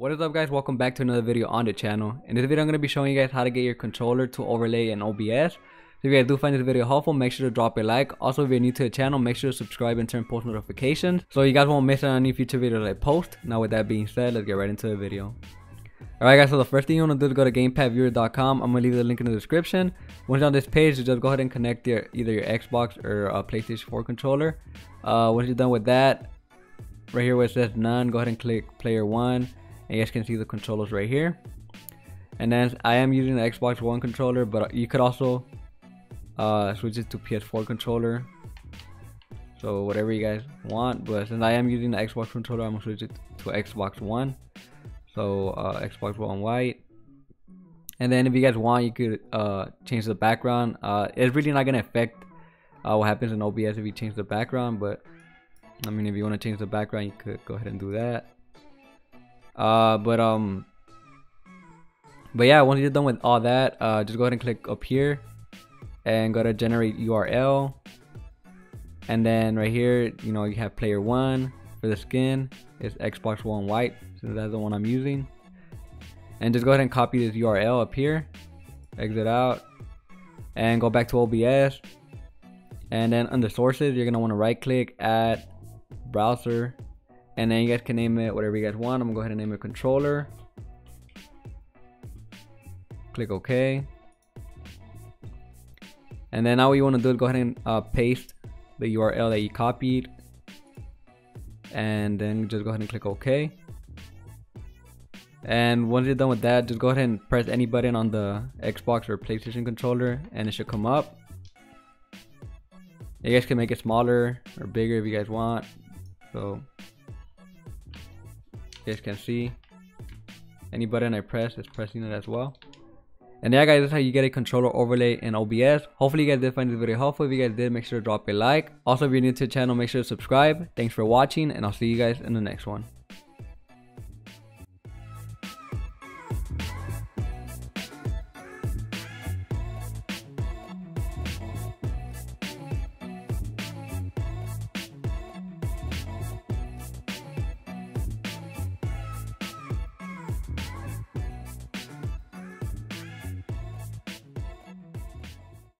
What is up guys, welcome back to another video on the channel. In this video I'm going to be showing you guys how to get your controller to overlay in OBS. So if you guys do find this video helpful, make sure to drop a like. Also if you're new to the channel, make sure to subscribe and turn post notifications. So you guys won't miss out on any future videos I post. Now with that being said, let's get right into the video. Alright guys, so the first thing you want to do is go to gamepadviewer.com. I'm going to leave the link in the description. Once you're on this page, just go ahead and connect your either your Xbox or uh, PlayStation 4 controller. Uh, once you're done with that, right here where it says none, go ahead and click player 1 and you guys can see the controllers right here. And then I am using the Xbox One controller but you could also uh, switch it to PS4 controller. So whatever you guys want but since I am using the Xbox controller I'm gonna switch it to Xbox One. So uh, Xbox One white. And then if you guys want you could uh, change the background. Uh, it's really not gonna affect uh, what happens in OBS if you change the background but I mean if you want to change the background you could go ahead and do that uh, but um, but yeah, once you're done with all that, uh, just go ahead and click up here, and go to generate URL, and then right here, you know, you have player one for the skin. It's Xbox One White, so that's the one I'm using. And just go ahead and copy this URL up here, exit out, and go back to OBS. And then under sources, you're gonna want to right click, add browser, and then you guys can name it whatever you guys want. I'm gonna go ahead and name it controller. Click OK. And then now what you want to do is go ahead and uh, paste the URL that you copied. And then just go ahead and click OK. And once you're done with that, just go ahead and press any button on the Xbox or PlayStation controller and it should come up. You guys can make it smaller or bigger if you guys want. So guys can see any button I press is pressing it as well. And yeah guys, that's how you get a controller overlay in OBS. Hopefully you guys did find this video helpful. If you guys did, make sure to drop a like. Also, if you're new to the channel, make sure to subscribe. Thanks for watching, and I'll see you guys in the next one.